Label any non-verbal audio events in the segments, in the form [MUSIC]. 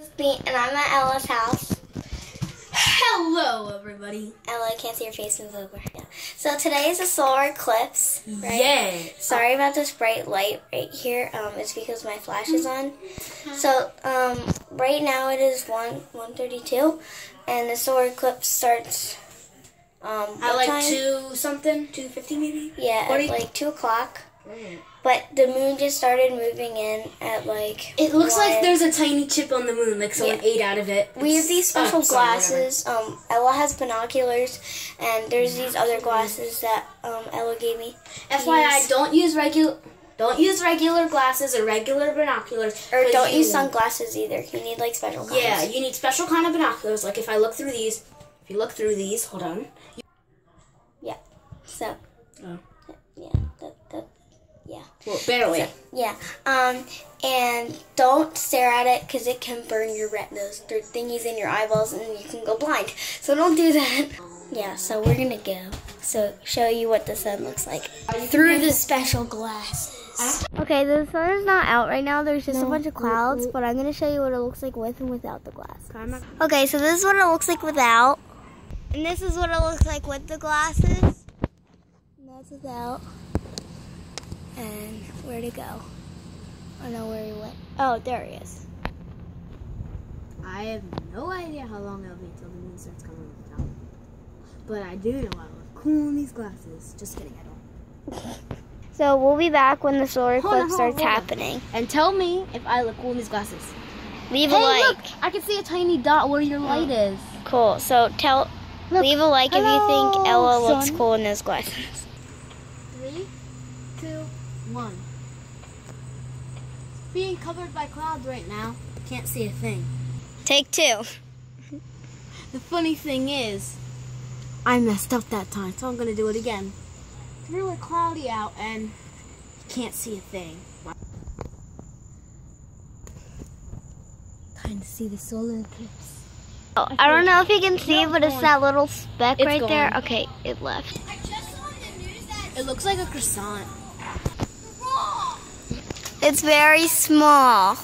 This is me, and I'm at Ella's house. Hello, everybody. Ella, I can't see your face. Move over. Yeah. So today is a solar eclipse. Right? Yeah. Sorry about this bright light right here. Um, it's because my flash is on. So um, right now it is one one thirty two, and the solar eclipse starts. Um, At what like time? two something, two fifty maybe. Yeah, at like two o'clock. But the moon just started moving in at like. It looks like there's a tiny chip on the moon, like someone Yeah. ate out of it. We have It's- these oh, special sorry, glasses. Um, Ella has binoculars, and there's these other glasses that um, Ella gave me. FYI, use. don't use regular. Don't use regular glasses or regular binoculars. Or don't you- use sunglasses either. You need like special kinds. Yeah, you need special kind of binoculars. Like if I look through these, if you look through these, hold on. Yeah. So. Oh. Yeah. That, that, yeah. Well, barely. Yeah. Um, and don't stare at it because it can burn your retinas. There are thingies in your eyeballs and you can go blind. So don't do that. [LAUGHS] Yeah. So we're gonna go. So show you what the sun looks like through the special glasses. Okay, the sun is not out right now. There's just a bunch of clouds, but I'm gonna show you what it looks like with and without the glasses. Okay, so this is what it looks like without. And this is what it looks like with the glasses. And that's without. And where'd it go? I don't know where he went. Oh, there he is. I have no idea how long it'll be until the moon starts coming up the top. But I do know I look cool in these glasses. Just kidding, I don't. So we'll be back when the solar eclipse on, starts on. happening. And tell me if I look cool in these glasses. Leave Hey, a like. look! I can see a tiny dot where your oh. light is. Cool. So tell, Look. leave a like if you think Ella looks son. cool in those glasses. One. Being covered by clouds right now. Can't see a thing. Take two. The funny thing is, I messed up that time, so I'm gonna do it again. It's really cloudy out and you can't see a thing. Time to see the solar eclipse. Oh, I don't know if you can see, but it's that little speck It's right there. Okay, it left. It looks like a croissant. It's very small.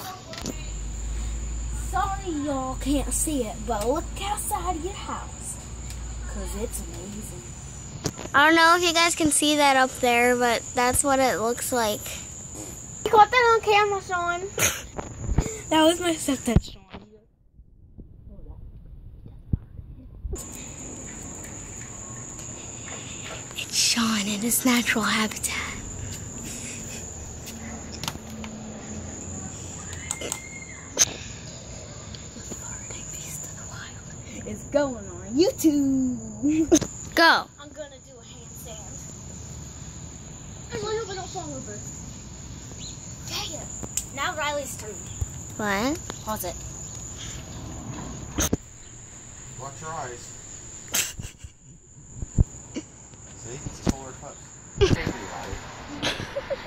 Sorry y'all can't see it, but look outside your house. Cause it's amazing. I don't know if you guys can see that up there, but that's what it looks like. You got that on camera, Sean. [LAUGHS] that was my stepdad, Sean. It's Sean in his natural habitat. Going on YouTube. [LAUGHS] Go. I'm gonna do a handstand. I really hope I don't fall over. Dang it. Now Riley's turn. What? Pause it. Watch your eyes. [LAUGHS] See? It's a solar eclipse. [LAUGHS]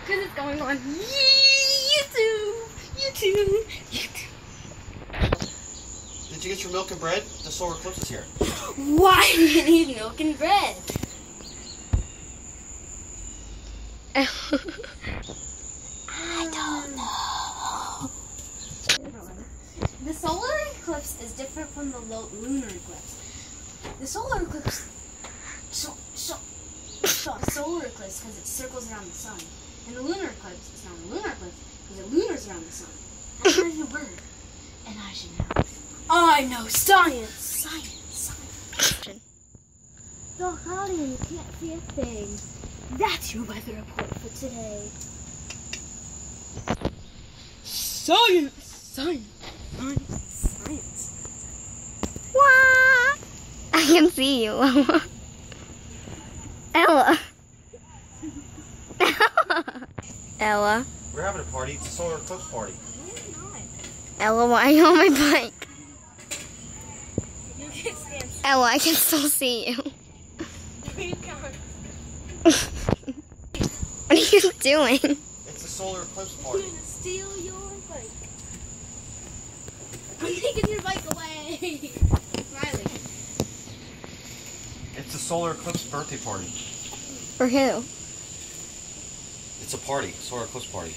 Because it's going on YouTube. YouTube. YouTube. Did you get your milk and bread? The solar eclipse is here. Why do you need milk and bread? I don't know. The solar eclipse is different from the lunar eclipse. The solar eclipse, so, so, so the solar eclipse because it circles around the sun, and the lunar eclipse is not a lunar eclipse because it lunars around the sun. I'm a bird, and I should know. I know science, science, science. So cloudy and you can't see a thing. That's your weather report for today. Science, science, science, science. What? I can see you, [LAUGHS] Ella. Ella. [LAUGHS] Ella. We're having a party. It's a solar eclipse party. Ella, why are you on my bike? Ella, I can still see you. [LAUGHS] what are you doing? It's a solar eclipse party. I'm gonna steal your bike. I'm taking your bike away. Riley. It's a solar eclipse birthday party. For who? It's a party, solar eclipse party.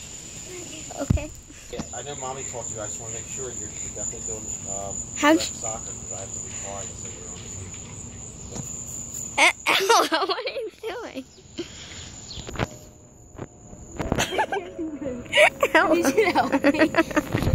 Okay. Yeah, I know mommy talked to you. I just want to make sure you're, definitely doing um, soccer because I have to be flying. Ella, what are you doing? Ella. Did you help me? [LAUGHS]